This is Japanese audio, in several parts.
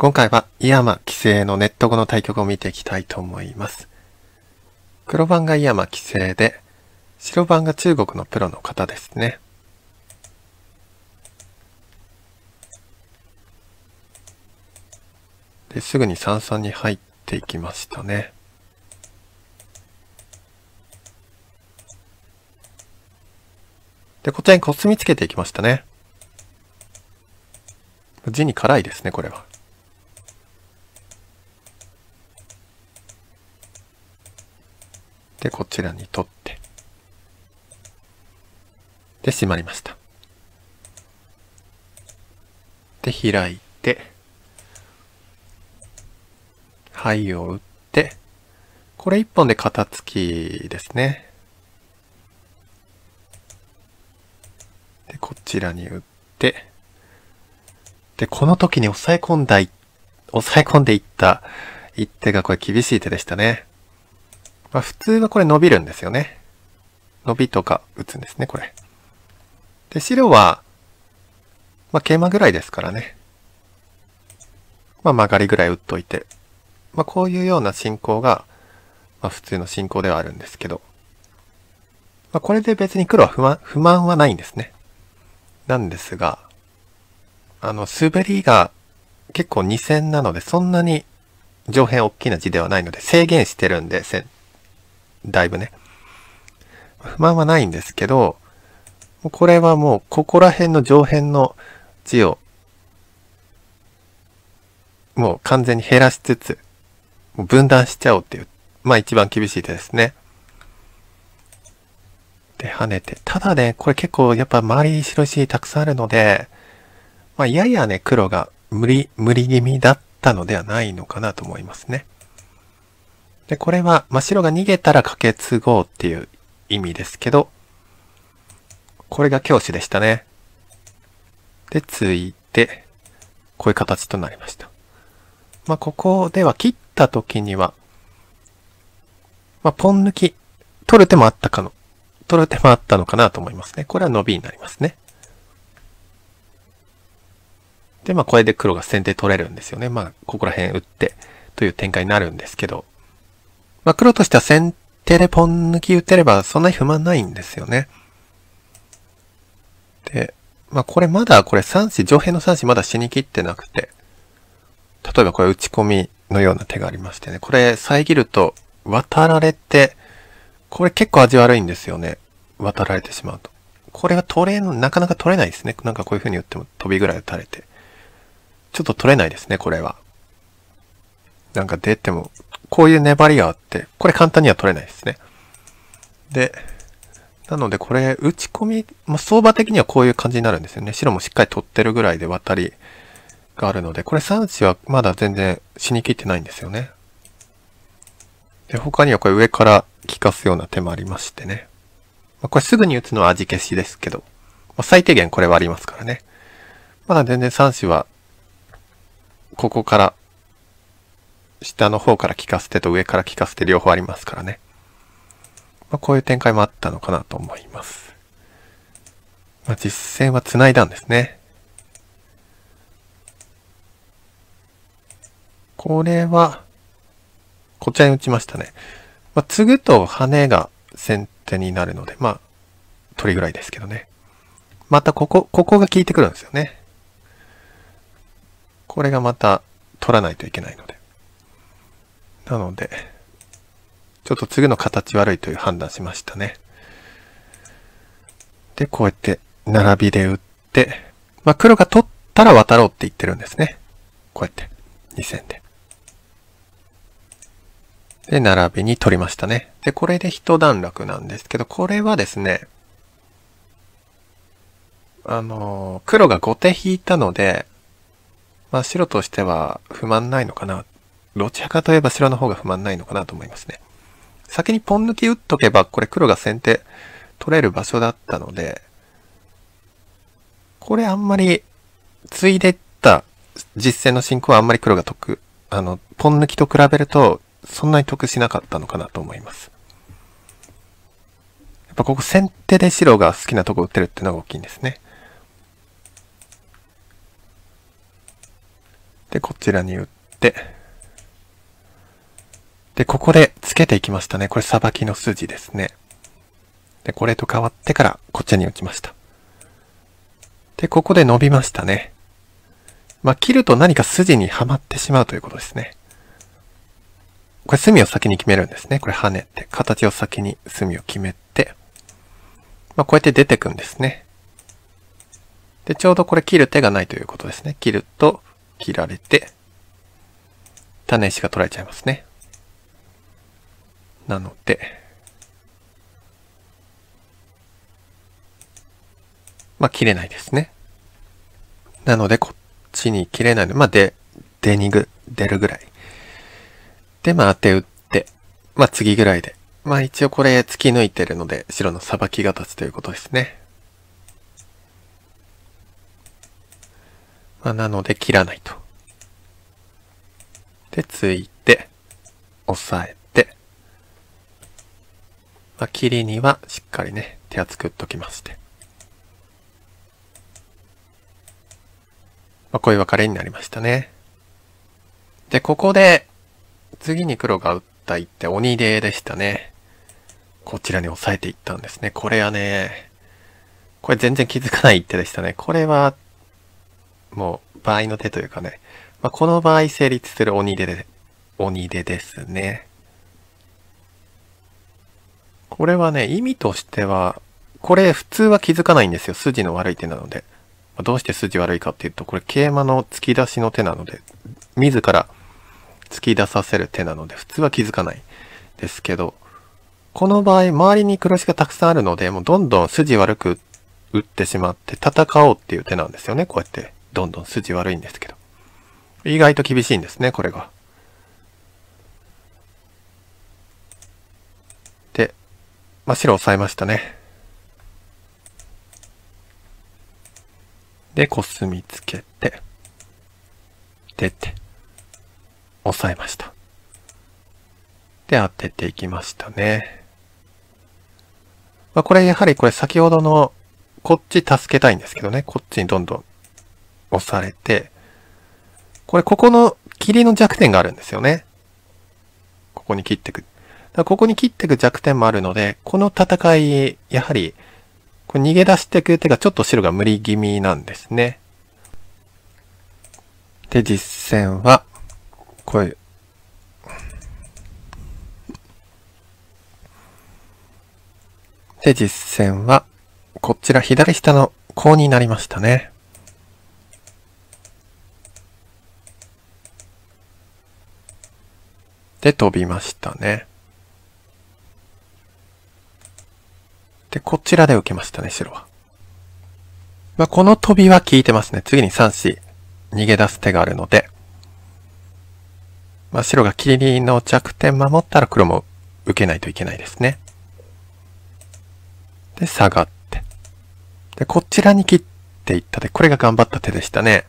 今回は井山棋聖のネット後の対局を見ていきたいと思います。黒番が井山棋聖で、白番が中国のプロの方ですね。で、すぐに三々に入っていきましたね。で、こちらにコスミつけていきましたね。字に辛いですね、これは。で、こちらに取って。で、閉まりました。で、開いて、灰を打って、これ一本で肩つきですね。で、こちらに打って、で、この時に抑え込んだ、抑え込んでいった一手がこれ厳しい手でしたね。まあ普通はこれ伸びるんですよね。伸びとか打つんですね、これ。で、白は、まあ桂馬ぐらいですからね。まあ曲がりぐらい打っといて。まあこういうような進行が、まあ普通の進行ではあるんですけど。まあこれで別に黒は不満、不満はないんですね。なんですが、あの、滑りが結構2線なので、そんなに上辺大きな字ではないので、制限してるんで、だいぶね。不満はないんですけど、これはもう、ここら辺の上辺の字を、もう完全に減らしつつ、分断しちゃおうっていう、まあ一番厳しい手ですね。で、跳ねて。ただね、これ結構やっぱ周り白石たくさんあるので、まあややね、黒が無理、無理気味だったのではないのかなと思いますね。で、これは、まあ、白が逃げたら可決合っていう意味ですけど、これが教師でしたね。で、ついて、こういう形となりました。まあ、ここでは切った時には、まあ、ポン抜き、取る手もあったかの、取る手もあったのかなと思いますね。これは伸びになりますね。で、まあ、これで黒が先手取れるんですよね。まあ、ここら辺打ってという展開になるんですけど、まあ、黒としては先手でポン抜き打てればそんなに不満ないんですよね。で、まあ、これまだこれ3子、上辺の3子まだ死にきってなくて、例えばこれ打ち込みのような手がありましてね、これ遮ると渡られて、これ結構味悪いんですよね。渡られてしまうと。これが取れなかなか取れないですね。なんかこういう風に打っても飛びぐらい打たれて。ちょっと取れないですね、これは。なんか出てもこういう粘りがあって、これ簡単には取れないですね。で、なのでこれ打ち込み、まあ、相場的にはこういう感じになるんですよね。白もしっかり取ってるぐらいで渡りがあるので、これ3子はまだ全然死にきってないんですよね。で、他にはこれ上から効かすような手もありましてね。まあ、これすぐに打つのは味消しですけど、まあ、最低限これはありますからね。まだ全然3子は、ここから下の方から効かせてと上から効かせて両方ありますからね。まあ、こういう展開もあったのかなと思います。まあ、実戦は繋いだんですね。これは、こちらに打ちましたね。まあ、継ぐと羽が先手になるので、まあ、鳥ぐらいですけどね。またここ、ここが効いてくるんですよね。これがまた取らないといけないので。なので、ちょっと次の形悪いという判断しましたね。で、こうやって並びで打って、まあ、黒が取ったら渡ろうって言ってるんですね。こうやって、2線で。で、並びに取りましたね。で、これで一段落なんですけど、これはですね、あの、黒が後手引いたので、まあ白としては不満ないのかなどちらかといえば白の方が不満ないのかなと思いますね。先にポン抜き打っとけば、これ黒が先手取れる場所だったので、これあんまり、ついでった実戦の進行はあんまり黒が得、あの、ポン抜きと比べると、そんなに得しなかったのかなと思います。やっぱここ先手で白が好きなとこ打ってるっていうのが大きいんですね。で、こちらに打って、で、ここでつけていきましたね。これ、さばきの筋ですね。で、これと変わってから、こっちに打ちました。で、ここで伸びましたね。まあ、切ると何か筋にはまってしまうということですね。これ隅を先に決めるんですね。これ跳ねて、形を先に隅を決めて、まあ、こうやって出てくんですね。で、ちょうどこれ切る手がないということですね。切ると、切られて、種石が取られちゃいますね。なので、まあ、切れないですね。なので、こっちに切れないので、まあ、で、出にぐ、出るぐらい。で、まあ、当て打って、まあ、次ぐらいで。まあ、一応これ突き抜いてるので、白のさばきが立つということですね。まあ、なので、切らないと。で、ついて、押さえまあ、切りにはしっかりね、手厚くっときまして。まあ、こういう分かれになりましたね。で、ここで、次に黒が打った一手、鬼手でしたね。こちらに押さえていったんですね。これはね、これ全然気づかない一手でしたね。これは、もう、場合の手というかね。まあ、この場合成立する鬼手で、鬼手ですね。これはね、意味としては、これ普通は気づかないんですよ。筋の悪い手なので。どうして筋悪いかっていうと、これ桂馬の突き出しの手なので、自ら突き出させる手なので、普通は気づかないですけど、この場合、周りに黒石がたくさんあるので、もうどんどん筋悪く打ってしまって戦おうっていう手なんですよね。こうやって、どんどん筋悪いんですけど。意外と厳しいんですね、これが。まあ、白押さえましたね。で、コスミつけて、出て、押さえました。で、当てていきましたね。まあ、これやはりこれ先ほどのこっち助けたいんですけどね。こっちにどんどん押されて、これここの切りの弱点があるんですよね。ここに切ってく。ここに切っていく弱点もあるので、この戦い、やはりこれ逃げ出していく手がちょっと白が無理気味なんですね。で、実戦は、こういう、で、実戦は、こちら左下のコウになりましたね。で、飛びましたね。で、こちらで受けましたね、白は。まあ、この飛びは効いてますね。次に3子、逃げ出す手があるので、まあ、白が切りの弱点守ったら黒も受けないといけないですね。で、下がって。で、こちらに切っていったで、これが頑張った手でしたね。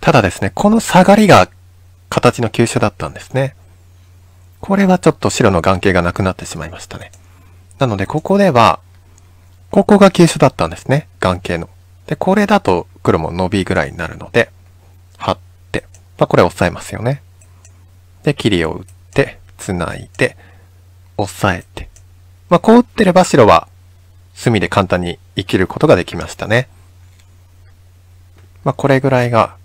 ただですね、この下がりが形の急所だったんですね。これはちょっと白の眼形がなくなってしまいましたね。なので、ここでは、ここが急所だったんですね。眼形の。で、これだと黒も伸びぐらいになるので、貼って、まあ、これ押さえますよね。で、切りを打って、繋いで、押さえて。まあ、こう打ってれば白は、隅で簡単に生きることができましたね。まあ、これぐらいが、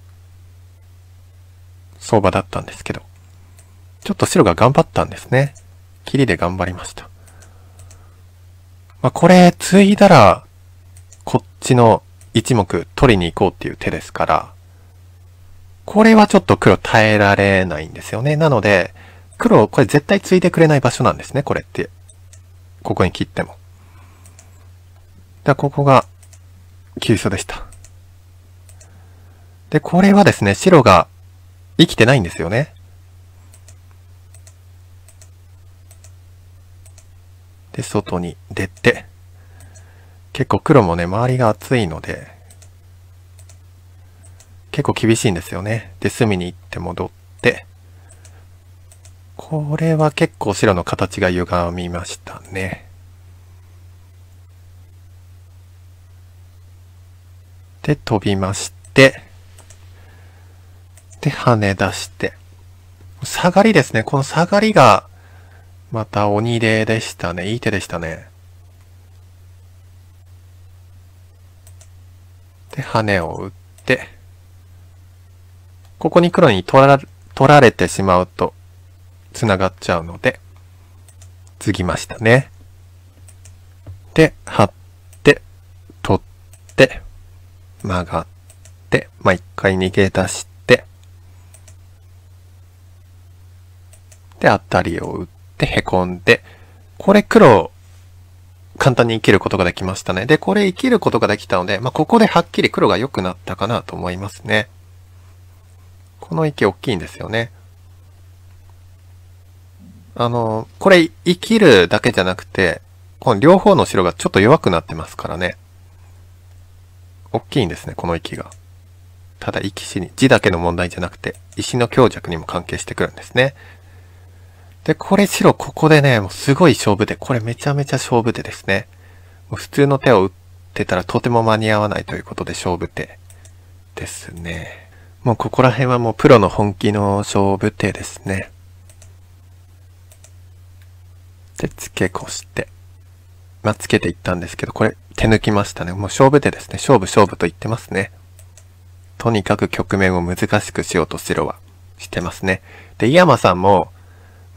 相場だったんですけど、ちょっと白が頑張ったんですね。切りで頑張りました。まあ、これ、継いだら、こっちの一目取りに行こうっていう手ですから、これはちょっと黒耐えられないんですよね。なので、黒、これ絶対継いでくれない場所なんですね、これって。ここに切っても。だここが、急所でした。で、これはですね、白が生きてないんですよね。で、外に出て、結構黒もね、周りが暑いので、結構厳しいんですよね。で、隅に行って戻って、これは結構白の形が歪みましたね。で、飛びまして、で、跳ね出して。下がりですね。この下がりが、また鬼手でしたね。いい手でしたね。で、羽を打って、ここに黒に取ら取られてしまうと、繋がっちゃうので、継ぎましたね。で、張って、取って、曲がって、まあ、一回逃げ出して、で、当たりを打って、凹んで、これ黒、簡単に生きることができましたね。で、これ生きることができたので、まあ、ここではっきり黒が良くなったかなと思いますね。この池大きいんですよね。あの、これ生きるだけじゃなくて、この両方の白がちょっと弱くなってますからね。大きいんですね、この息が。ただ、生き死に、字だけの問題じゃなくて、石の強弱にも関係してくるんですね。で、これ白、ここでね、もうすごい勝負手。これめちゃめちゃ勝負手ですね。もう普通の手を打ってたらとても間に合わないということで勝負手ですね。もうここら辺はもうプロの本気の勝負手ですね。で、付け越して。まあ、つけていったんですけど、これ手抜きましたね。もう勝負手ですね。勝負勝負と言ってますね。とにかく局面を難しくしようと白はしてますね。で、井山さんも、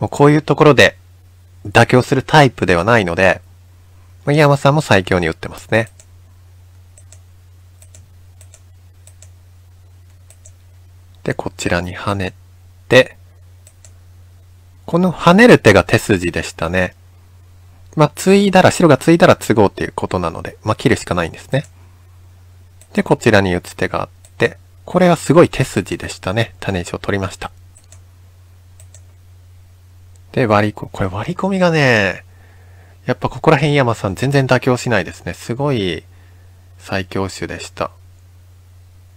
もうこういうところで妥協するタイプではないので、井山さんも最強に打ってますね。で、こちらに跳ねて、この跳ねる手が手筋でしたね。まあ、継いだら、白が継いだら継ごうっていうことなので、まあ、切るしかないんですね。で、こちらに打つ手があって、これはすごい手筋でしたね。種石を取りました。で、割りこ、これ割り込みがね、やっぱここら辺山さん全然妥協しないですね。すごい最強手でした。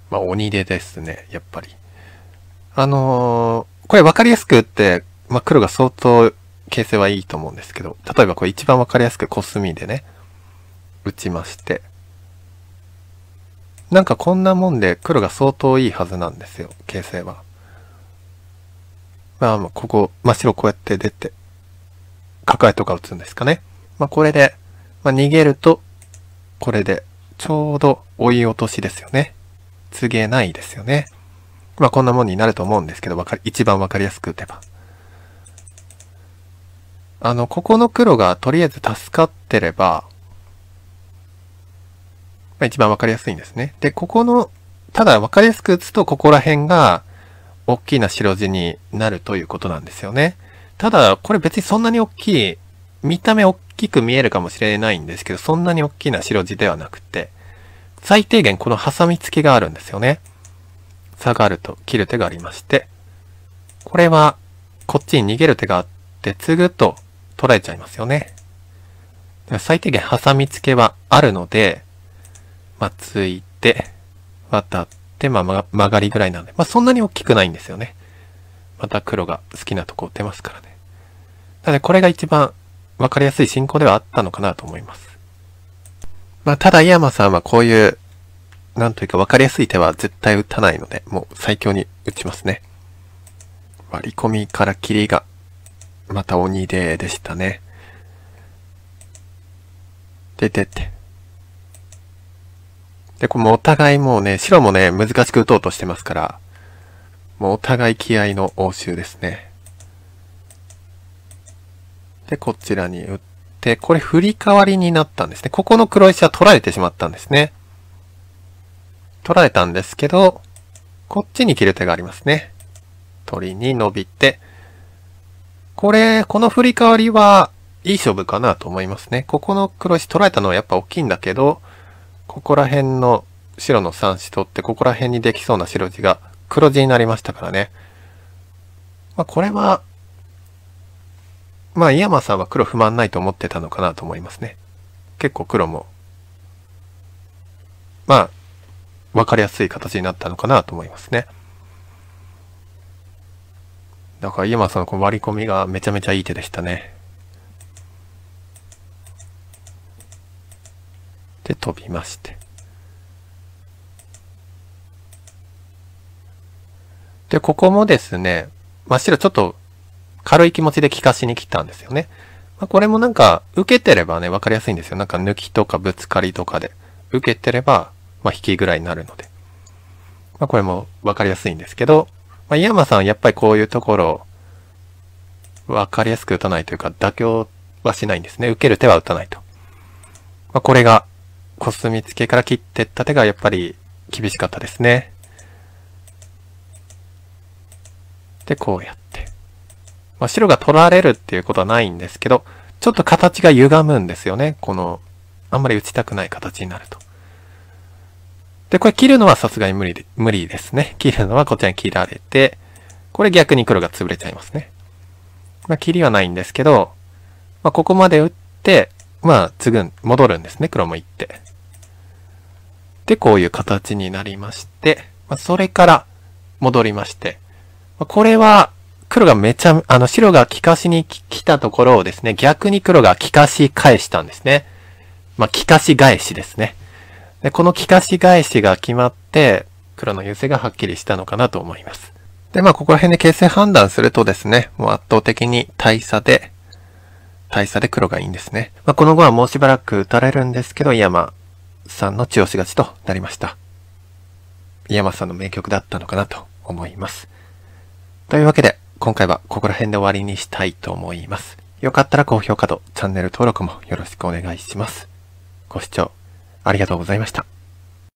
まあ、鬼手ですね、やっぱり。あのーこれ分かりやすく打って、まあ、黒が相当形勢はいいと思うんですけど、例えばこれ一番分かりやすくコスミでね、打ちまして。なんかこんなもんで黒が相当いいはずなんですよ、形勢は。まあ、ここ、まあ、白こうやって出て、抱えとか打つんですかね。まあ、これで、まあ、逃げると、これで、ちょうど追い落としですよね。告げないですよね。まあ、こんなもんになると思うんですけど、わかり、一番わかりやすく打てば。あの、ここの黒がとりあえず助かってれば、まあ、一番わかりやすいんですね。で、ここの、ただわかりやすく打つと、ここら辺が、大きな白地になるということなんですよね。ただ、これ別にそんなに大きい、見た目大きく見えるかもしれないんですけど、そんなに大きな白地ではなくて、最低限この挟み付きがあるんですよね。下がると切る手がありまして、これは、こっちに逃げる手があって、継ぐと取られちゃいますよね。最低限挟み付けはあるので、まあ、ついて、渡って、まあ、ま曲がりぐらいなんで、まあ、そんなに大きくないんですよね。また黒が好きなとこ打てますからね。なので、これが一番わかりやすい進行ではあったのかなと思います。まあ、ただ、井山さんはこういう、なんというかわかりやすい手は絶対打たないので、もう最強に打ちますね。割り込みから切りが、また鬼ででしたね。で、出て。で、これもお互いもうね、白もね、難しく打とうとしてますから、もうお互い気合の応酬ですね。で、こちらに打って、これ振り替わりになったんですね。ここの黒石は取られてしまったんですね。取られたんですけど、こっちに切る手がありますね。鳥に伸びて、これ、この振り替わりは、いい勝負かなと思いますね。ここの黒石取られたのはやっぱ大きいんだけど、ここら辺の白の3子取って、ここら辺にできそうな白地が黒地になりましたからね。まあこれは、まあ井山さんは黒不満ないと思ってたのかなと思いますね。結構黒も、まあ、わかりやすい形になったのかなと思いますね。だから井山さんのこの割り込みがめちゃめちゃいい手でしたね。で、飛びまして。で、ここもですね、まあ、白ちょっと軽い気持ちで利かしに来たんですよね。まあ、これもなんか、受けてればね、わかりやすいんですよ。なんか抜きとかぶつかりとかで、受けてれば、まあ、引きぐらいになるので。まあ、これもわかりやすいんですけど、まあ、井山さんやっぱりこういうところ、わかりやすく打たないというか、妥協はしないんですね。受ける手は打たないと。まあ、これが、コスミツケから切ってった手がやっぱり厳しかったですね。で、こうやって。まあ、白が取られるっていうことはないんですけど、ちょっと形が歪むんですよね。この、あんまり打ちたくない形になると。で、これ切るのはさすがに無理で、無理ですね。切るのはこちらに切られて、これ逆に黒が潰れちゃいますね。まあ、切りはないんですけど、まあ、ここまで打って、まあ、次ぐ、戻るんですね。黒も行って。で、こういう形になりまして、まあ、それから戻りまして、まあ、これは、黒がめちゃ、あの、白が利かしに来たところをですね、逆に黒が利かし返したんですね。まあ、利かし返しですね。で、この利かし返しが決まって、黒の優勢がはっきりしたのかなと思います。で、まあ、ここら辺で形勢判断するとですね、もう圧倒的に大差で、大差で黒がいいんですね。まあ、この後はもうしばらく打たれるんですけど、山さんの中押し勝ちとなりました。山さんの名曲だったのかなと思います。というわけで、今回はここら辺で終わりにしたいと思います。よかったら高評価とチャンネル登録もよろしくお願いします。ご視聴ありがとうございました。